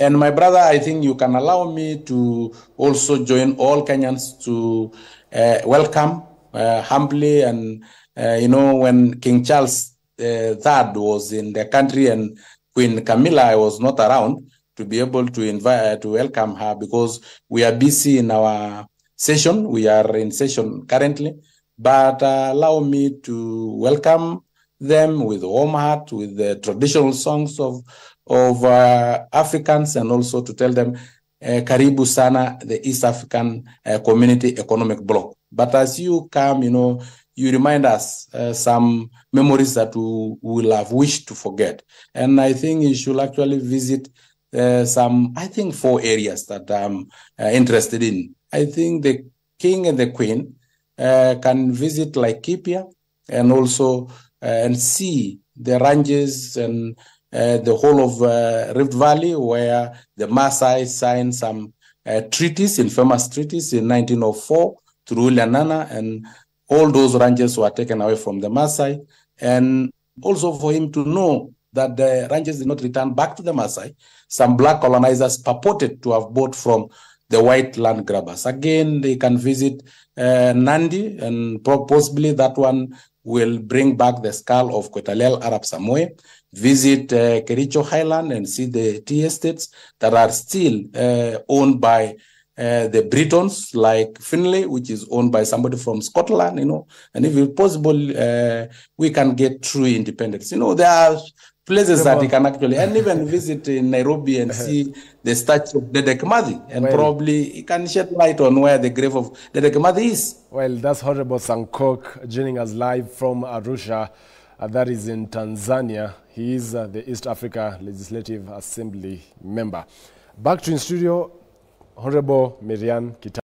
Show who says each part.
Speaker 1: And my brother, I think you can allow me to also join all Kenyans to uh, welcome uh, humbly. And, uh, you know, when King Charles III was in the country and Queen Camilla was not around, to be able to invite, to welcome her because we are busy in our session. We are in session currently. But allow me to welcome them with warm heart, with the traditional songs of of uh, Africans and also to tell them uh, karibu sana the East African uh, Community Economic Bloc. But as you come, you know, you remind us uh, some memories that we will have wished to forget. And I think you should actually visit some, I think, four areas that I'm interested in. I think the king and the queen can visit Laikipia and also and see the ranges and uh, the whole of uh, Rift Valley, where the Maasai signed some uh, treaties, infamous treaties in 1904 through Lenana, and all those ranges were taken away from the Maasai. And also for him to know that the ranches did not return back to the Maasai, some black colonizers purported to have bought from the white land grabbers. Again, they can visit uh, Nandi, and possibly that one will bring back the skull of Koitalel Arap Samoei visit uh, Kericho Highland and see the tea estates that are still uh, owned by uh, the Britons, like Finlay, which is owned by somebody from Scotland, you know. And if it's possible, uh, we can get true independence. You know, there are places that you can actually, and even visit in Nairobi and see the statue of Dedan Kimathi, and well, probably you can shed light on where the grave of Dedan Kimathi is.
Speaker 2: Well, that's Honorable Sankok joining us live from Arusha. Uh, that is in Tanzania. He is uh, the East Africa Legislative Assembly member. Back to in studio, Honorable Miriam Kita.